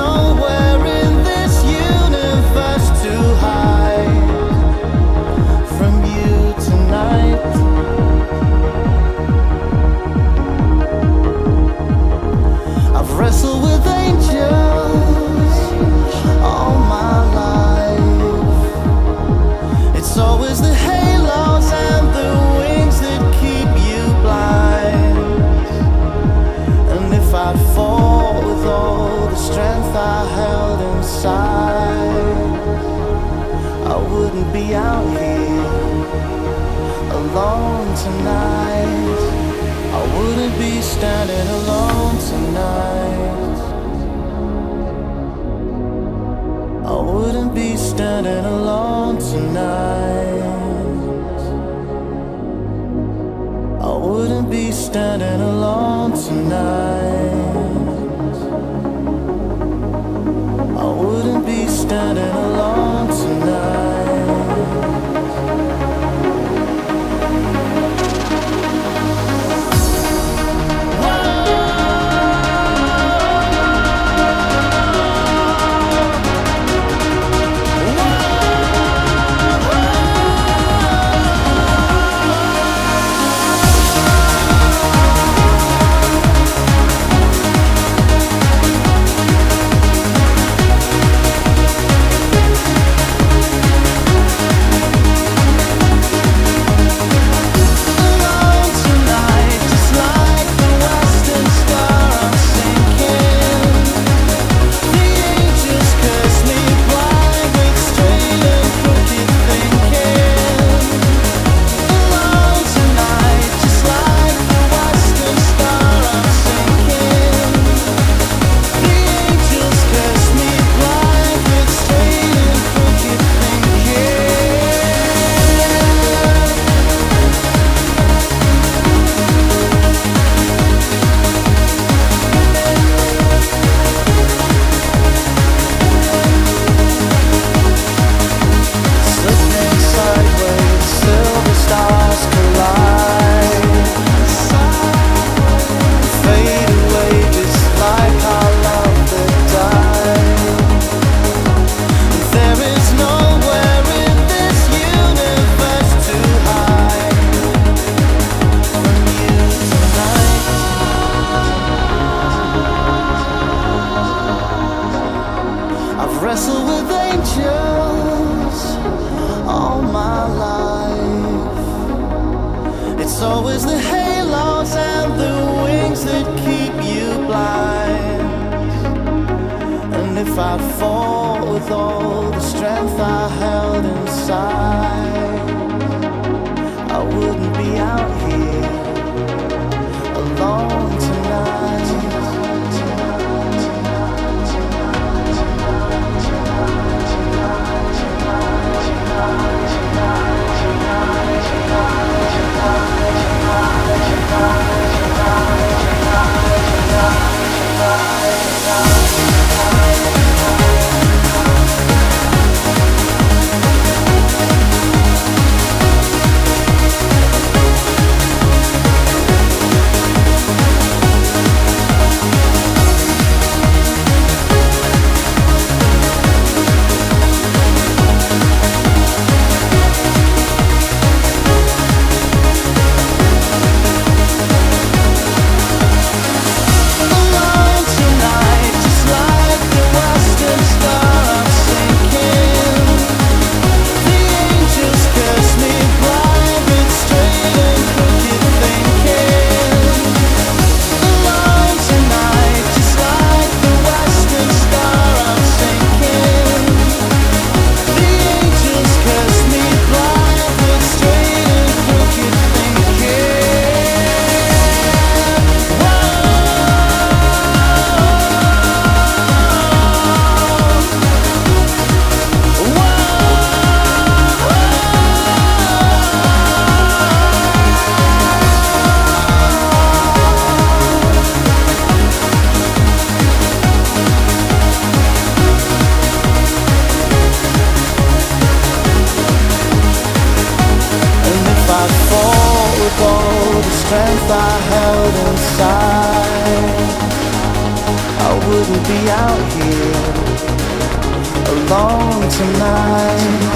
know what tonight. I wouldn't be standing alone tonight. I wouldn't be standing alone tonight. It's always the halos and the wings that keep you blind. And if I fall with all the strength I held inside, I wouldn't be out strength I held inside. I wouldn't be out here alone tonight.